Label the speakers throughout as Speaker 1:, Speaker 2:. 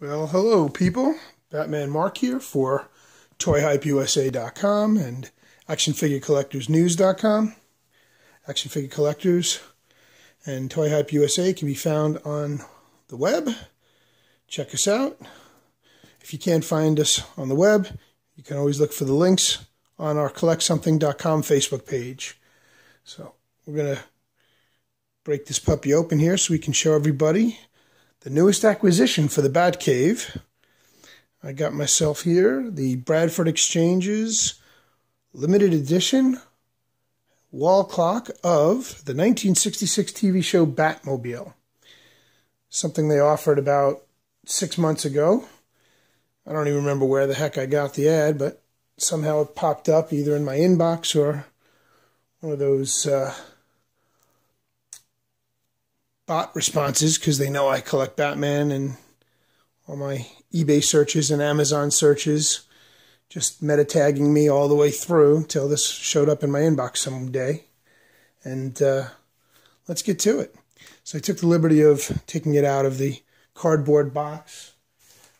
Speaker 1: Well, hello, people. Batman Mark here for ToyHypeUSA.com and ActionFigureCollectorsNews.com. Action Figure Collectors and Toy Hype USA can be found on the web. Check us out. If you can't find us on the web, you can always look for the links on our CollectSomething.com Facebook page. So we're going to break this puppy open here so we can show everybody the newest acquisition for the Bat Cave. I got myself here the Bradford Exchanges limited edition wall clock of the 1966 TV show Batmobile. Something they offered about six months ago. I don't even remember where the heck I got the ad, but somehow it popped up either in my inbox or one of those uh, bot responses because they know I collect Batman and all my eBay searches and Amazon searches, just meta tagging me all the way through until this showed up in my inbox someday. And uh, let's get to it. So I took the liberty of taking it out of the cardboard box,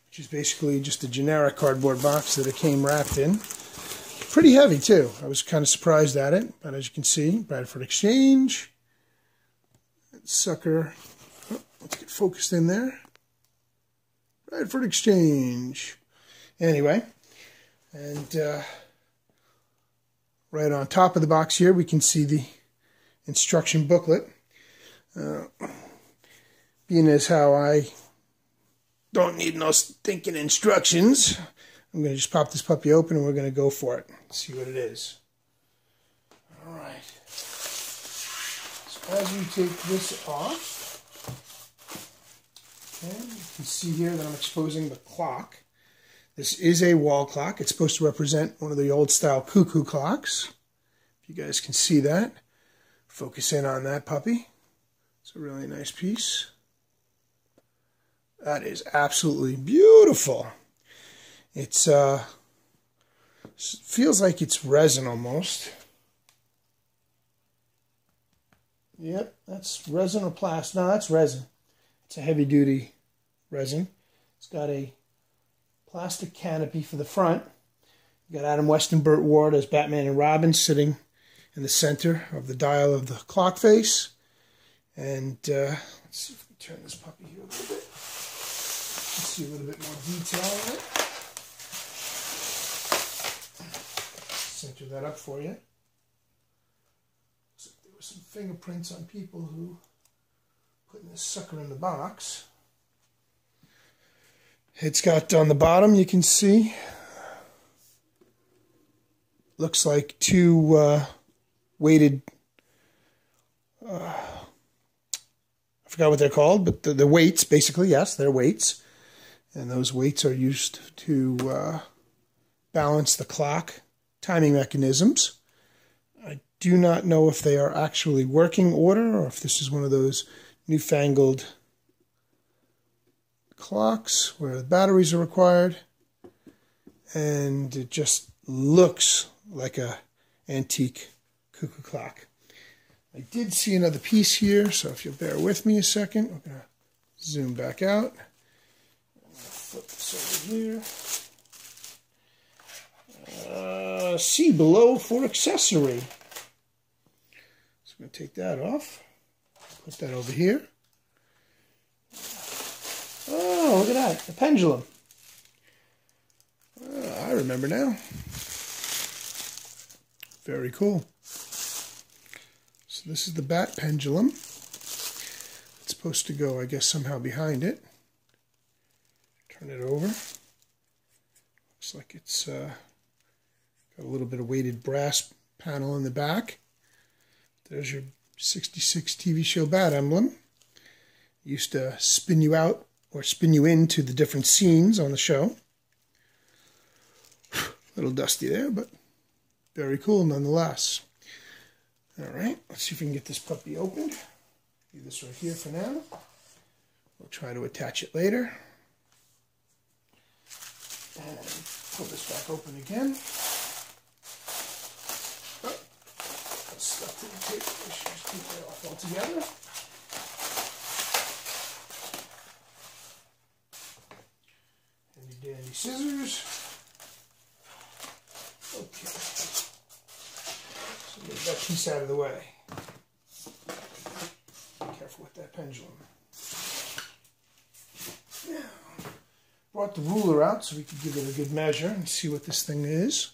Speaker 1: which is basically just a generic cardboard box that it came wrapped in. Pretty heavy too. I was kind of surprised at it, but as you can see, Bradford Exchange sucker. Oh, let's get focused in there. Bradford Exchange. Anyway, and uh, right on top of the box here, we can see the instruction booklet. Uh, being as how I don't need no stinking instructions, I'm going to just pop this puppy open and we're going to go for it. See what it is. All right as you take this off, okay, you can see here that I'm exposing the clock. This is a wall clock. It's supposed to represent one of the old style cuckoo clocks. If you guys can see that. Focus in on that puppy. It's a really nice piece. That is absolutely beautiful. It's uh feels like it's resin almost. Yep, that's resin or plastic. No, that's resin. It's a heavy duty resin. It's got a plastic canopy for the front. You got Adam West and Burt Ward as Batman and Robin sitting in the center of the dial of the clock face. And uh, let's see if we turn this puppy here a little bit. Let's see a little bit more detail on it. Center that up for you some fingerprints on people who putting this sucker in the box. It's got on the bottom, you can see, looks like two uh, weighted, uh, I forgot what they're called, but the, the, weights, basically, yes, they're weights. And those weights are used to uh, balance the clock timing mechanisms do not know if they are actually working order or if this is one of those newfangled clocks where the batteries are required. And it just looks like a antique cuckoo clock. I did see another piece here, so if you'll bear with me a second, we're going to zoom back out. flip this over here. Uh, see below for accessory. Going to take that off. Put that over here. Oh, look at that. The pendulum. Oh, I remember now. Very cool. So this is the bat pendulum. It's supposed to go, I guess, somehow behind it. Turn it over. Looks like it's uh, got a little bit of weighted brass panel in the back. There's your 66 TV show bat emblem. Used to spin you out or spin you into the different scenes on the show. A little dusty there, but very cool nonetheless. All right, let's see if we can get this puppy opened. Leave this right here for now. We'll try to attach it later. And pull this back open again. Stuff to the tape. We should just keep it off altogether. And your dandy scissors. Okay. So get that piece out of the way. Be careful with that pendulum. Now, brought the ruler out so we could give it a good measure and see what this thing is.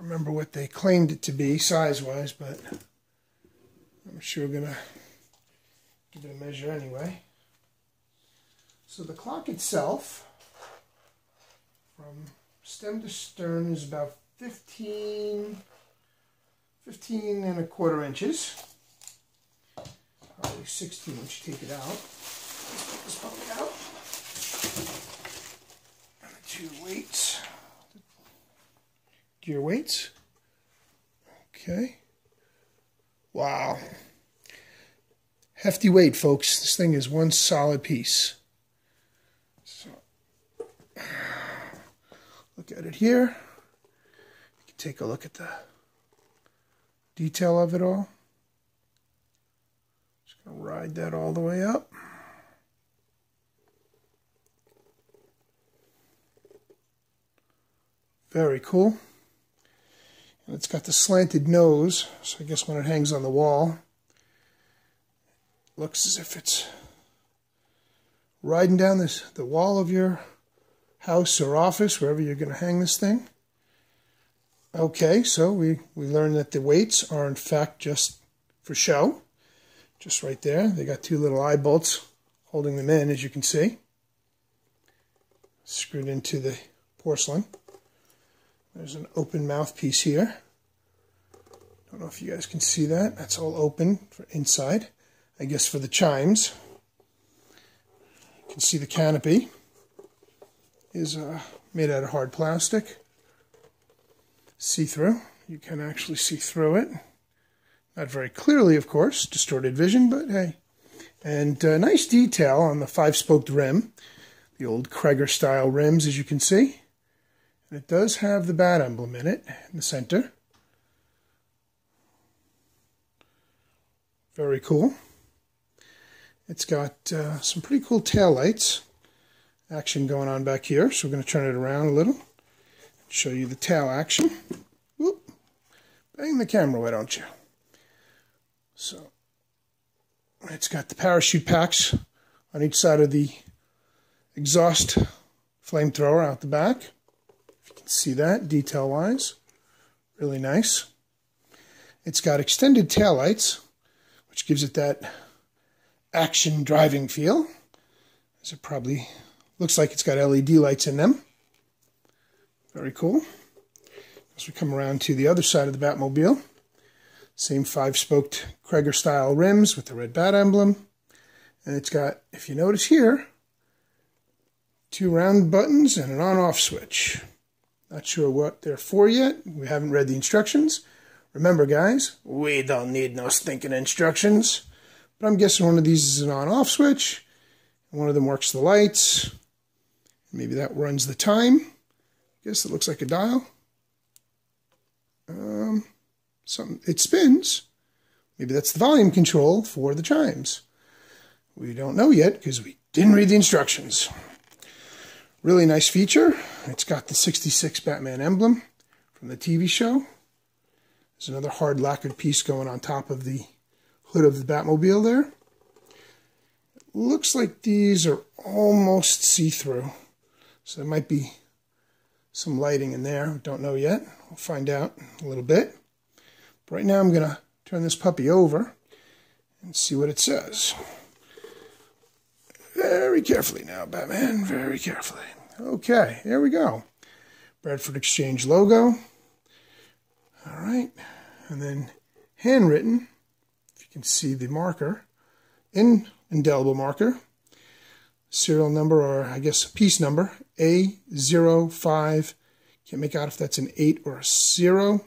Speaker 1: Remember what they claimed it to be size-wise, but I'm sure we're going to give it a measure anyway. So the clock itself, from stem to stern, is about 15, 15 and a quarter inches. Probably 16 once you take it out. Let's put this out. And the two weights, gear weights. Okay. Wow. Hefty weight, folks. This thing is one solid piece. So, look at it here. You can take a look at the detail of it all. Just going to ride that all the way up. Very cool. And it's got the slanted nose, so I guess when it hangs on the wall, looks as if it's riding down this the wall of your house or office, wherever you're going to hang this thing. Okay, so we, we learned that the weights are in fact just for show. Just right there. They got two little eye bolts holding them in, as you can see. Screwed into the porcelain. There's an open mouthpiece here. Don't know if you guys can see that. That's all open for inside. I guess for the chimes. You can see the canopy is uh, made out of hard plastic. See-through. You can actually see through it. Not very clearly, of course, distorted vision, but hey. And uh, nice detail on the five-spoked rim. The old Cragar style rims, as you can see. And it does have the bat emblem in it, in the center. Very cool. It's got uh, some pretty cool tail lights action going on back here. So we're going to turn it around a little. And show you the tail action. Whoop. Bang the camera, why don't you? So it's got the parachute packs on each side of the exhaust flamethrower out the back see that detail-wise. Really nice. It's got extended taillights, which gives it that action driving feel. As it probably looks like it's got LED lights in them. Very cool. As we come around to the other side of the Batmobile, same five-spoked Cragar style rims with the red bat emblem. And it's got, if you notice here, two round buttons and an on-off switch. Not sure what they're for yet. We haven't read the instructions. Remember, guys, we don't need no stinking instructions. But I'm guessing one of these is an on-off switch. One of them works the lights. Maybe that runs the time. I guess it looks like a dial. Um, something, it spins. Maybe that's the volume control for the chimes. We don't know yet because we didn't read the instructions. Really nice feature. It's got the 66 Batman emblem from the TV show. There's another hard lacquered piece going on top of the hood of the Batmobile there. It looks like these are almost see-through. So there might be some lighting in there. Don't know yet. We'll find out a little bit. But right now I'm going to turn this puppy over and see what it says. Very carefully now, Batman. Very carefully. Okay, here we go. Bradford Exchange logo. All right. And then handwritten, if you can see the marker, in indelible marker, serial number, or I guess piece number, A05. Can't make out if that's an 8 or a 0.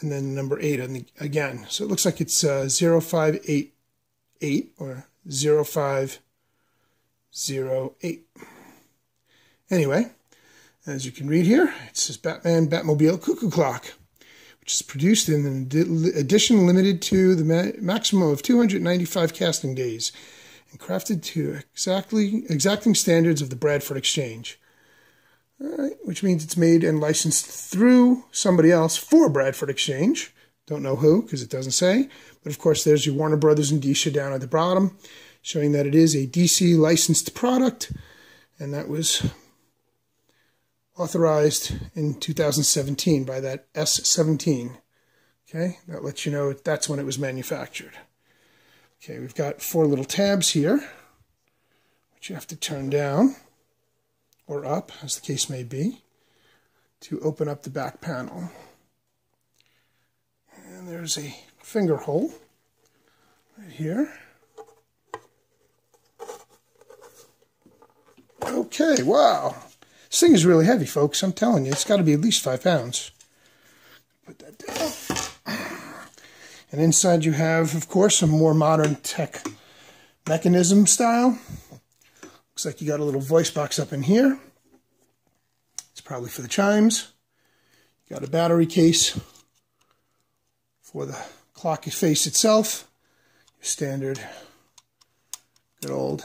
Speaker 1: And then number 8 on the, again. So it looks like it's uh, 0588 or 05 08. Anyway, as you can read here, it says Batman Batmobile Cuckoo Clock, which is produced in an edition limited to the maximum of 295 casting days and crafted to exactly exacting standards of the Bradford Exchange. which means it's made and licensed through somebody else for Bradford Exchange. Don't know who because it doesn't say. But of course, there's your Warner Brothers Indicia down at the bottom, showing that it is a DC licensed product, and that was authorized in 2017 by that S17. Okay, that lets you know that's when it was manufactured. Okay, we've got four little tabs here, which you have to turn down or up, as the case may be, to open up the back panel. And there's a finger hole right here. Okay, wow. This thing is really heavy, folks. I'm telling you, it's got to be at least five pounds. Put that down. And inside you have, of course, a more modern tech mechanism style. Looks like you got a little voice box up in here. It's probably for the chimes. You got a battery case for the clock face itself. Your standard good old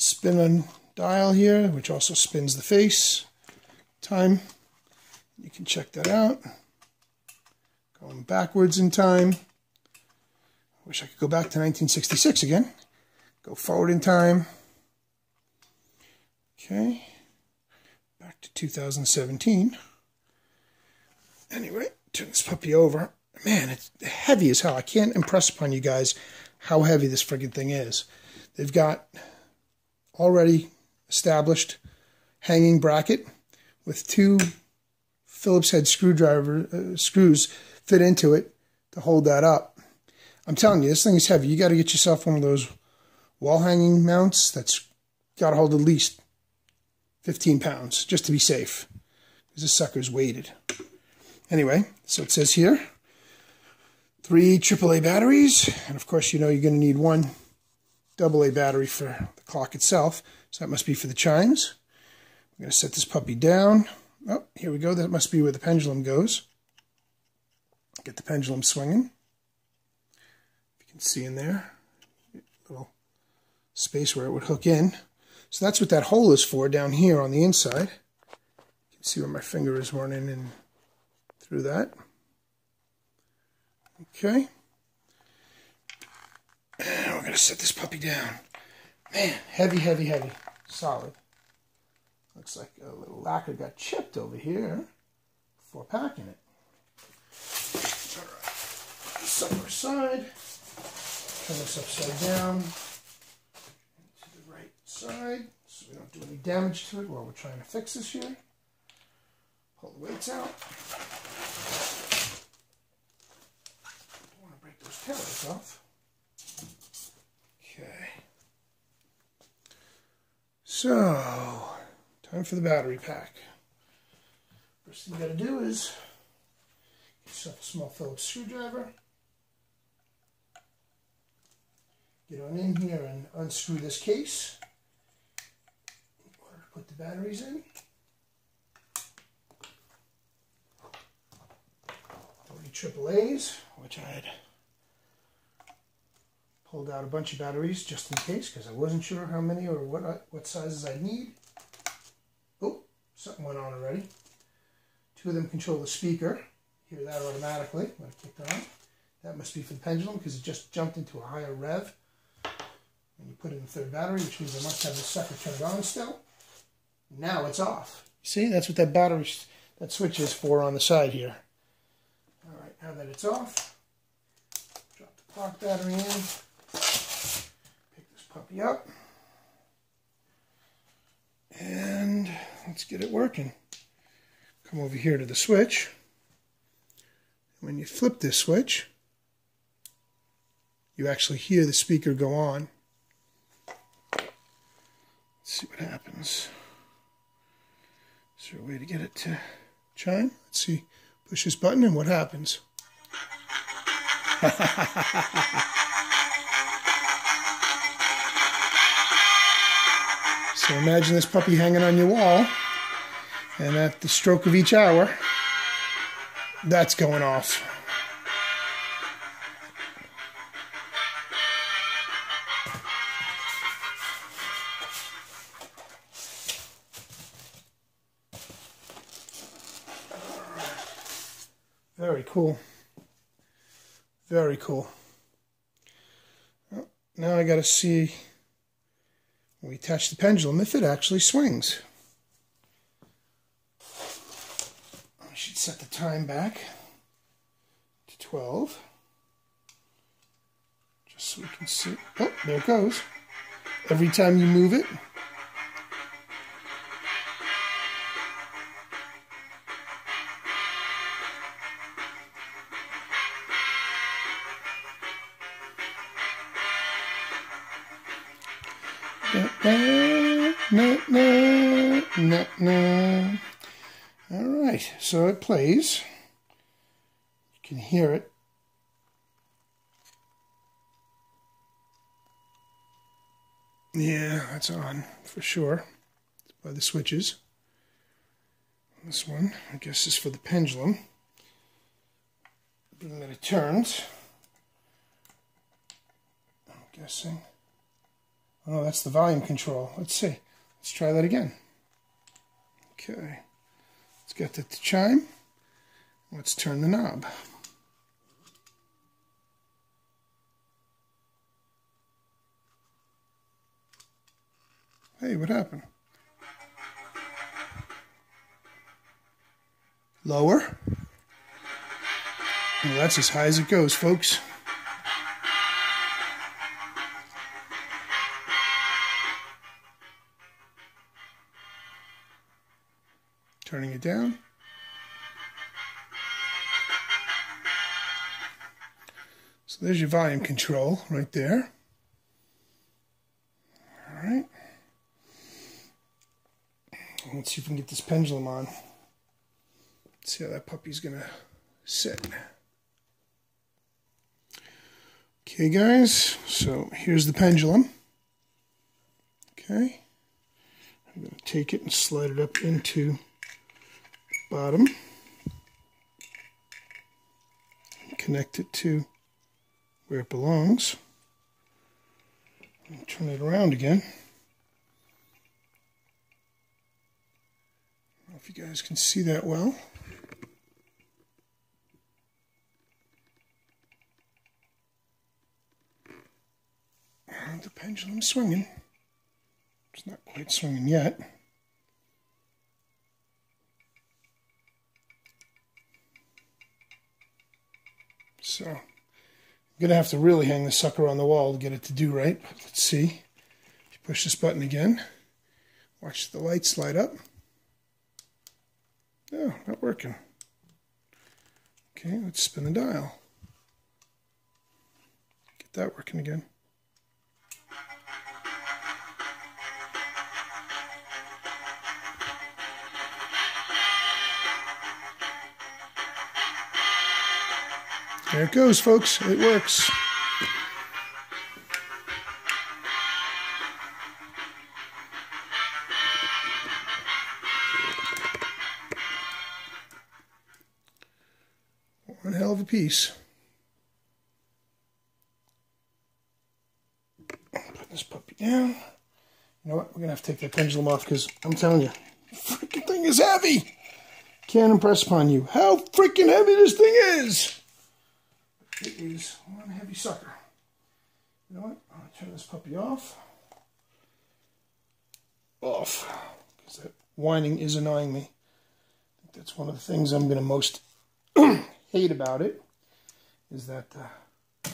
Speaker 1: spin on dial here, which also spins the face. Time, you can check that out. Going backwards in time. Wish I could go back to 1966 again. Go forward in time. Okay. Back to 2017. Anyway, turn this puppy over. Man, it's heavy as hell. I can't impress upon you guys how heavy this friggin' thing is. They've got already established hanging bracket with two Phillips head screwdriver uh, screws fit into it to hold that up. I'm telling you, this thing is heavy. You got to get yourself one of those wall hanging mounts that's got to hold at least 15 pounds just to be safe because this sucker's weighted. Anyway, so it says here three AAA batteries, and of course, you know you're going to need one AA battery for clock itself. So that must be for the chimes. I'm going to set this puppy down. Oh, here we go. That must be where the pendulum goes. Get the pendulum swinging. You can see in there, little space where it would hook in. So that's what that hole is for down here on the inside. You can see where my finger is running in through that. Okay. And we're going to set this puppy down. Man, heavy, heavy, heavy. Solid. Looks like a little lacquer got chipped over here before packing it. This upper side. Turn this upside down to the right side so we don't do any damage to it while we're trying to fix this here. Pull the weights out. Don't want to break those taillights off. Okay. So, time for the battery pack. First thing you got to do is get yourself a small Phillips screwdriver. Get on in here and unscrew this case in order to put the batteries in. Three AAA's, which I had pulled out a bunch of batteries just in case because I wasn't sure how many or what what sizes I need. Oh, something went on already. Two of them control the speaker. Hear that automatically when it kicked on. That must be for the pendulum because it just jumped into a higher rev. And you put in the third battery, which means I must have the sucker turned on still. Now it's off. See, that's what that battery, that switch is for on the side here. All right, now that it's off, drop the clock battery in, pick this puppy up, and let's get it working. Come over here to the switch. When you flip this switch, you actually hear the speaker go on. Let's see what happens. Is there a way to get it to chime? Let's see. Push this button and what happens? So imagine this puppy hanging on your wall, and at the stroke of each hour, that's going off. Very cool. Very cool. Now I got to see we attach the pendulum if it actually swings. I should set the time back to 12. Just so we can see. Oh, there it goes. Every time you move it, so it plays. You can hear it. Yeah, that's on for sure. It's by the switches. This one, I guess, is for the pendulum. Being that it turns. I'm guessing. Oh, that's the volume control. Let's see. Let's try that again. Okay. Let's get that to chime. Let's turn the knob. Hey, what happened? Lower. Well, that's as high as it goes, folks. Turning it down. So there's your volume control right there. All right. Let's see if we can get this pendulum on. Let's see how that puppy's going to sit. Okay, guys, so here's the pendulum. Okay. I'm going to take it and slide it up into bottom. Connect it to where it belongs. And turn it around again. If you guys can see that well. And the pendulum swinging. It's not quite swinging yet. So I'm going to have to really hang the sucker on the wall to get it to do right. Let's see. Push this button again, watch the lights light up. No, oh, not working. Okay, let's spin the dial. Get that working again. There it goes, folks. It works. One hell of a piece. Put this puppy down. You know what? We're going to have to take that pendulum off because I'm telling you, freaking thing is heavy. Can't impress upon you how freaking heavy this thing is. It is one heavy sucker. You know what? I'll turn this puppy off. Off. Because that whining is annoying me. that's one of the things I'm going to most hate about it. Is that uh,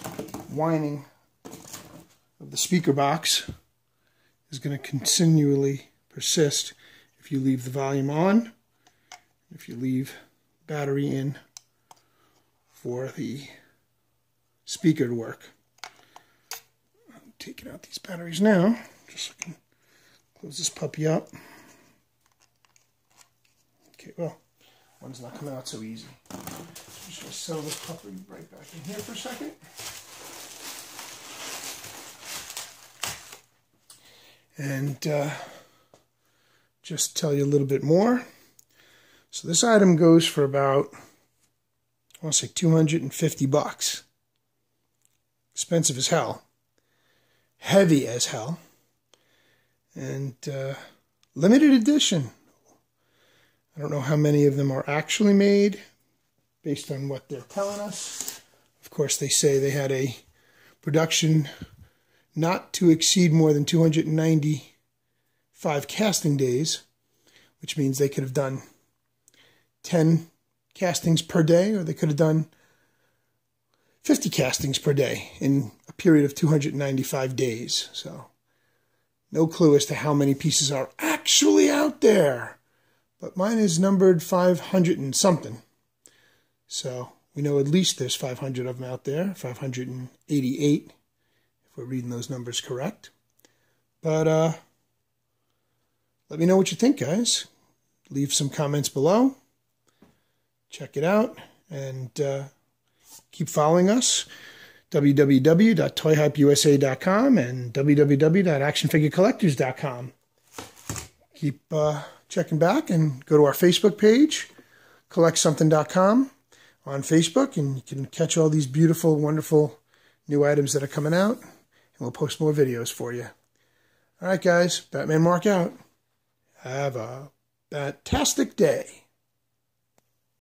Speaker 1: whining of the speaker box is going to continually persist if you leave the volume on, if you leave battery in for the speaker to work. I'm taking out these batteries now, just so I can close this puppy up. Okay, well, one's not coming out so easy. I'm just going to settle this puppy right back in here for a second. And uh, just tell you a little bit more. So this item goes for about, I want to say 250 bucks expensive as hell, heavy as hell, and uh, limited edition. I don't know how many of them are actually made, based on what they're telling us. Of course, they say they had a production not to exceed more than 295 casting days, which means they could have done 10 castings per day, or they could have done 50 castings per day in a period of 295 days. So, no clue as to how many pieces are actually out there. But mine is numbered 500 and something. So, we know at least there's 500 of them out there, 588, if we're reading those numbers correct. But uh, let me know what you think, guys. Leave some comments below. Check it out and uh, keep following us. www.toyhypeusa.com and www.actionfigurecollectors.com. Keep uh, checking back and go to our Facebook page, collectsomething.com on Facebook, and you can catch all these beautiful, wonderful new items that are coming out, and we'll post more videos for you. All right, guys, Batman Mark out. Have a fantastic day.